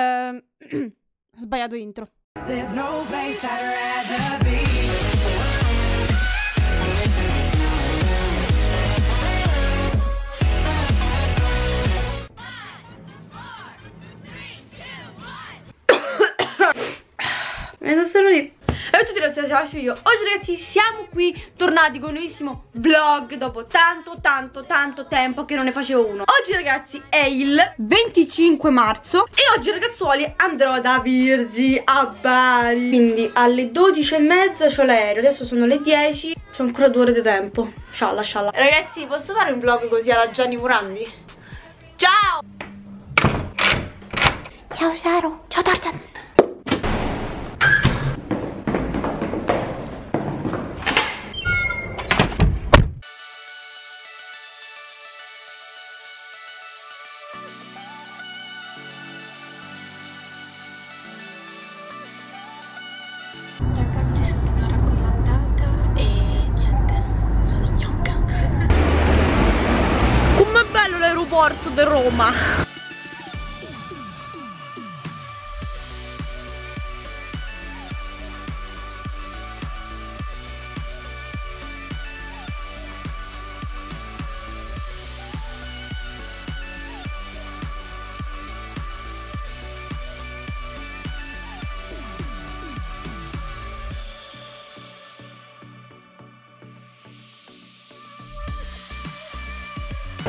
Ehm, sbagliato intro. There's no solo di... E a tutti ragazzi, ciao io Oggi ragazzi siamo qui tornati con un nuovissimo vlog Dopo tanto tanto tanto tempo che non ne facevo uno. Oggi ragazzi è il 25 marzo E oggi ragazzuoli andrò da Virgi a Bari. Quindi alle 12 e mezza c'ho l'aereo Adesso sono le 10 C'ho ancora due ore di tempo. Scialla scialla. Ragazzi posso fare un vlog così alla Gianni Morandi? Ciao! Ciao Saro. Ciao Tarzan Ragazzi sono una raccomandata e niente, sono gnocca. Com'è bello l'aeroporto di Roma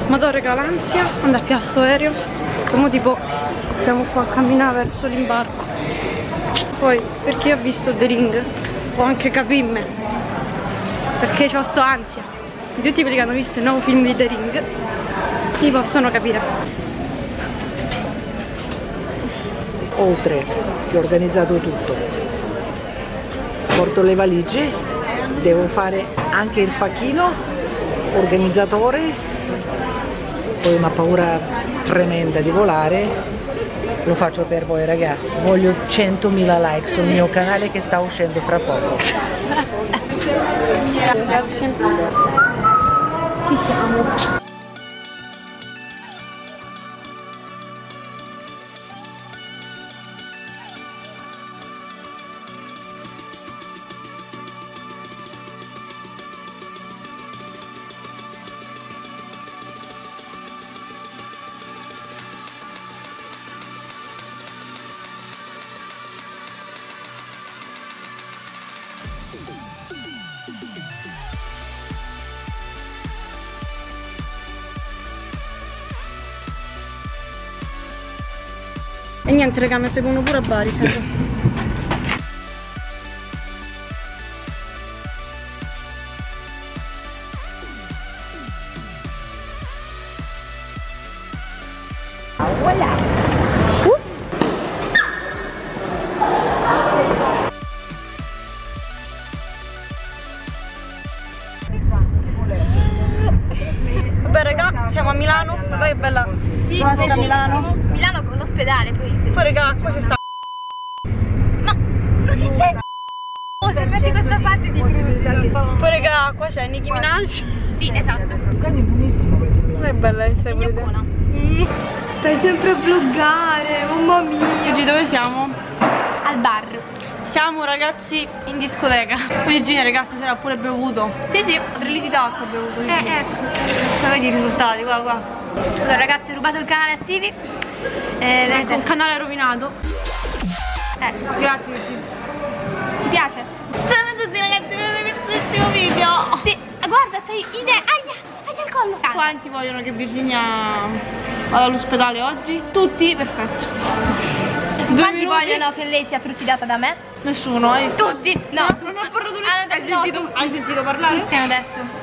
Madonna raga l'ansia andare più a sto aereo. Come tipo siamo qua a camminare verso l'imbarco. Poi per chi ha visto The Ring? Può anche capirmi Perché ho sto ansia. Tutti quelli che hanno visto il nuovo film di The Ring Mi possono capire. Oltre che ho organizzato tutto. Porto le valigie devo fare anche il facchino organizzatore poi una paura tremenda di volare lo faccio per voi ragazzi voglio 100.000 like sul mio canale che sta uscendo fra poco. Ci siamo E niente raga mi seguono pure a Bari cioè. Oh, se metti questa parte di Poi raga, qua c'è Nicki Minaj Sì, esatto. Non è bella essere te. Gnoccona. Stai sempre a vloggare, mamma mia Oggi dove siamo? Al bar. Siamo ragazzi in discoteca Virginia raga stasera ha pure bevuto Sì, sì. 3 litri d'acqua ha bevuto Eh, ecco. Vedi i risultati, guarda qua Allora ragazzi ho rubato il canale a Sivi. Eh, Ecco, un canale rovinato Eh, Grazie Virginia ti piace? Video Sì, guarda, sei idea. Aia, aia il collo. Quanti vogliono che Virginia vada all'ospedale oggi? Tutti? Perfetto Due Quanti minuti? vogliono che lei sia trucidata da me? Nessuno, hai? Tutti. No, tu- Non ho parlato Hanno hai detto no, sentito, hai sentito parlare? Tutti hanno detto.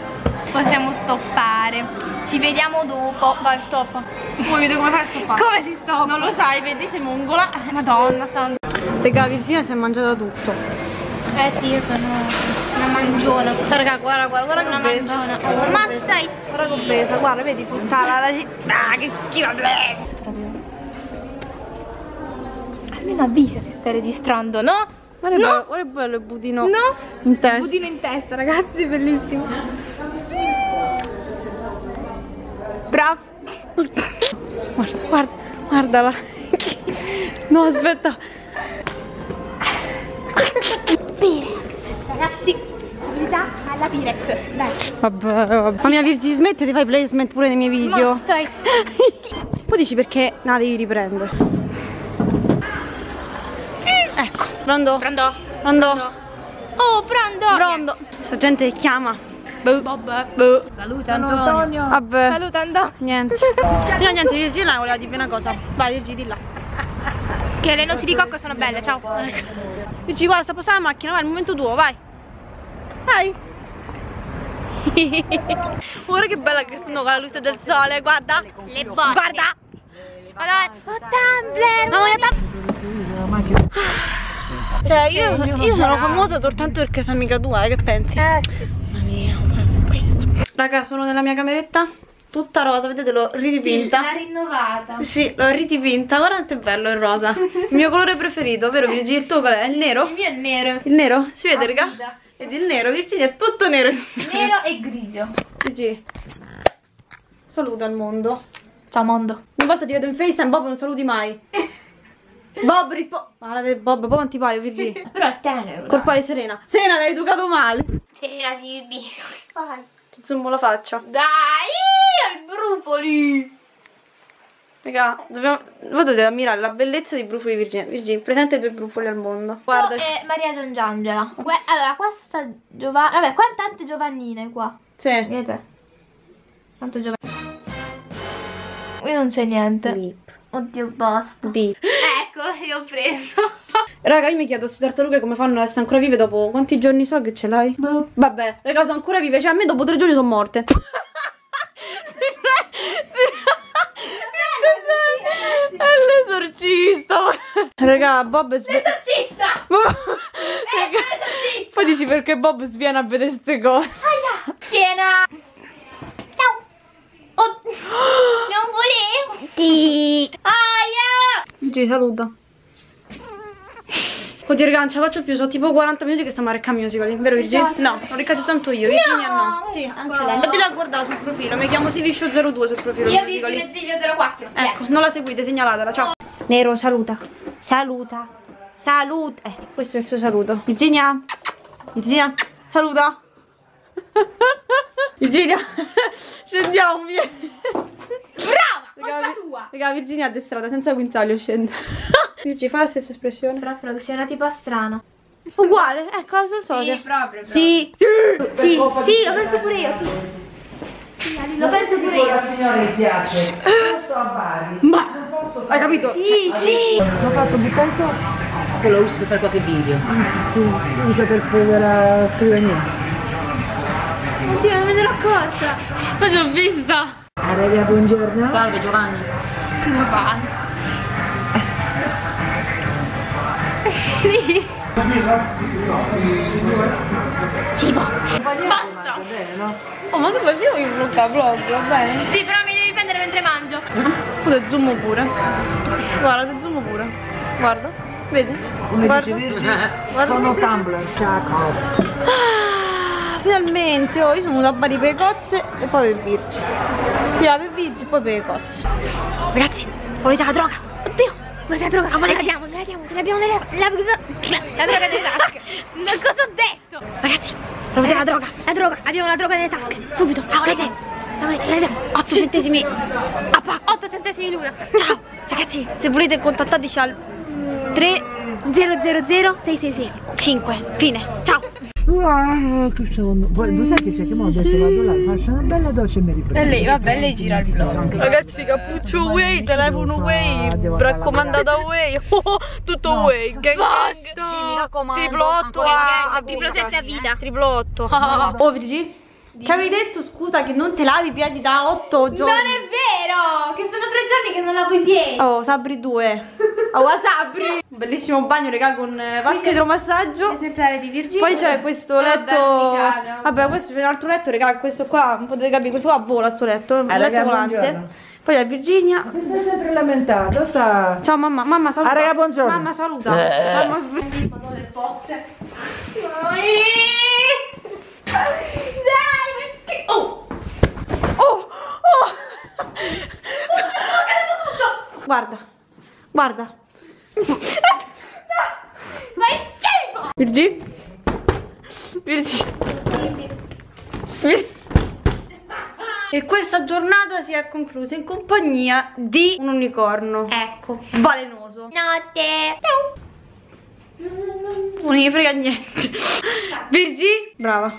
Possiamo stoppare. Ci vediamo dopo. Vai, stop. Vuoi vedere come fai a stoppare? Come si stoppa? Non lo sai, vedi, sei mongola. Madonna santa. Raga, Virginia si è mangiata tutto. Eh sì, io sono una mangiona. Raga, guarda, guarda, guarda Una che obesa. mangiona. Oh, ma stai Guarda che obesa, guarda, vedi tutta la... la... Ah, che schifo. bleh. Almeno avvisa se stai registrando, no? Guarda No. bello, guarda bello il budino No? in testa. Budino in testa, ragazzi, bellissimo. Bravo. Guarda, guarda, guardala. No, aspetta. Ragazzi, abilità alla Pirex. Dai. Vabbè, vabbè. Ma mia Virgi, smette di fare i placement pure nei miei video. Mo stai Poi dici perché no, devi riprendere. Ecco, pronto? Pronto? Pronto? Oh, pronto. Pronto? Sta gente che chiama. Boh. Vabbè. Boh. Saluta Antonio. Vabbè. Salutando. Niente. No, niente, Virginia voleva dirvi una cosa. Vai, Virgi, di là. Che le noci di cocco sono belle, ciao. Virgi, guarda, sta passando la macchina, vai, è il momento tuo, vai. Vai. Guarda che bella che sono con la luce del sole, guarda. Le botte. Guarda. Madonna. Oh, Tumblr. Mamma mia, Cioè, io, io sono famosa soltanto perché sei amica tua, eh, che pensi? Eh, sì, sì. Raga, sono nella mia cameretta, tutta rosa, vedete, l'ho ridipinta. L'ha rinnovata. Sì, l'ho ridipinta, guarda quanto è bello il rosa. Il mio colore preferito, vero Virginia? Il tuo qual è? Il nero? Il mio è nero. Il nero? Si vede, Ah, raga? Vedi il nero, Virginia è tutto nero. Nero e grigio. Virginia, saluta il mondo. Ciao mondo. Una volta ti vedo in FaceTime, Bob non saluti mai. Bob risponde. Guardate Bob, Bob quanti paio, Virginia. Però è tenero. Colpa di Serena. Serena l'hai educato male. Di bibì. Vai. Ti zoomo la faccia. Dai, i brufoli. Raga, dobbiamo... voi dovete ammirare la bellezza dei brufoli di Virginia. Virginia, presente tuoi brufoli al mondo. Guarda. Oh, e Maria Giangiangela. Que- allora, questa Giovanna. Vabbè, qua tante Giovannine qua. Sì. Vedete? Quanto Giovannine. Qui non c'è niente. Beep. Oddio, basta. Beep. Ecco, io ho preso. Raga, io mi chiedo queste tartarughe come fanno ad essere ancora vive dopo quanti giorni so che ce l'hai? Boh. Vabbè, raga, sono ancora vive. Cioè, a me dopo tre giorni sono morte. L'esorcista. Raga, Bob è sve- Esorcista! Bob- Ecco l'esorcista! Poi dici perché Bob sviene a vedere queste cose. Aia! Piena! Ciao! Oh, non volevo! Ti. Aia! Ci saluta. Oddio, raga, non ce la faccio più. Sono tipo 40 minuti che stiamo a Recca Musical, vero Virginia? Esatto. No, ho reccato tanto io. Virginia no. Sì, anche No. lei. Andatela a guardare sul profilo. Mi chiamo Siviscio02 sul profilo. Io Musical.ly. Virgine Zilio 04. Ecco, non la seguite, segnalatela, ciao. Nero, saluta. Saluta. Saluta. Eh, questo è il suo saluto. Virginia. Virginia, saluta. Virginia, scendiamo, vieni. Brava! Raga, Colpa tua! Raga, Virginia è addestrata, senza guinzaglio scende. Virginia, fa la stessa espressione. Proprio che sei una tipa strana. Uguale, ecco, sul solito. proprio. Sì. Sì. Sì, sì, lo penso pure io, sì. Lo penso pure io. signora mi piace. Posso a Bari. Ma, hai capito? Sì, sì. L'ho fatto mi penso che lo uso per fare qualche video. Sì, lo uso per scrivere la scrivania. Oddio, non me ne ero accorta. Ma l'ho vista. Aurelia, buongiorno. Salve Giovanni. Come va? Cibo. Basta. Oh, ma che facevo io vlog, vlog, va bene? Sì, però mi devi prendere mentre mangio. Guarda, zoom pure. Guarda, te zoom pure. Guarda, vedi? Come Guarda. dice Virgil, sono Tumblr. Ciao. Ah, finalmente, oh, io sono venuta a Bari per le cozze e poi per Virgi. Prima per Virgi e poi per le cozze. Ragazzi, volete la droga? Oddio! Volete la droga? La diamo, la diamo, ce l'abbiamo nelle... La, la droga nelle tasche. Ma cosa ho detto? Ragazzi, volete la droga? La droga, abbiamo la droga nelle tasche. Subito. La volete? La volete? La diamo. 8 centesimi a pacco. 8 centesimi l'una. Ciao! Ragazzi, se volete contattateci al 3 000 666. 5. Fine. Ciao! Ah, che sonno. Poi lo sai che c'è che mo adesso vado là, faccio una bella doccia e mi riprendo. E lei, vabbè, lei gira il vlog. Ragazzi, cappuccio Way, telefono Way, raccomandata Way, oh, tutto Way, gang gang, Triplo triplo 8 gang, a, triplo vita. sette a vita. Triplo 8. Oh, Virgi, che avevi detto, scusa, che non te lavi i piedi da 8 giorni? Non è vero! Che sono tre giorni che non lavo i piedi. Oh, Sabri 2. Oh, Sabri! Un bellissimo bagno, raga, con eh, vasca idromassaggio. Esemplare di Virginia. Poi c'è questo Vabbè, letto. caga. Vabbè, questo c'è un altro letto, raga. Questo qua, un potete capire, questo qua vola sto letto. Un Ah, letto volante. buongiorno. Poi c'è Virginia. Ti stai sempre lamentando, sta... Ciao mamma, mamma saluta. Ah, raga, buongiorno. Mamma saluta. Mamma sbr- Dai, che schifo. Oh! Oh! Oh! Guarda, guarda. Fai schifo! Virgi? Virgi? Virgi? E questa giornata si è conclusa in compagnia di un unicorno Ecco. balenoso. Notte. Ciao. Non gli frega niente. Virgi? Brava.